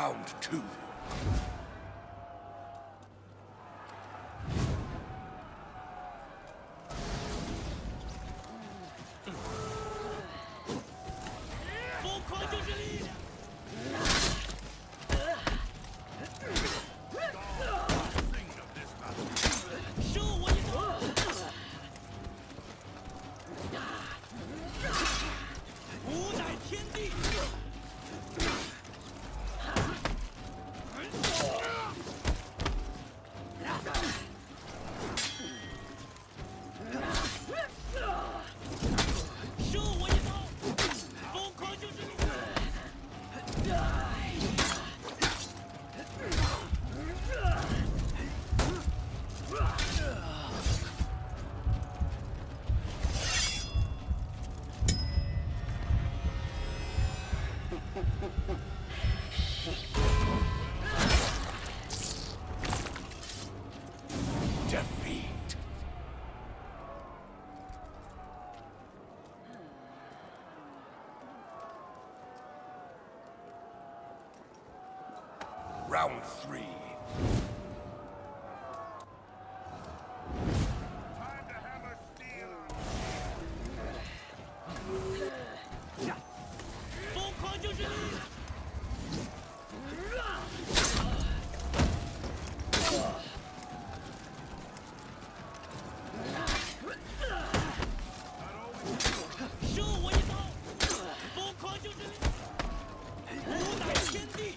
round two. three. 疯狂就是你收我一刀疯狂就是你无乃天地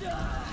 Yeah!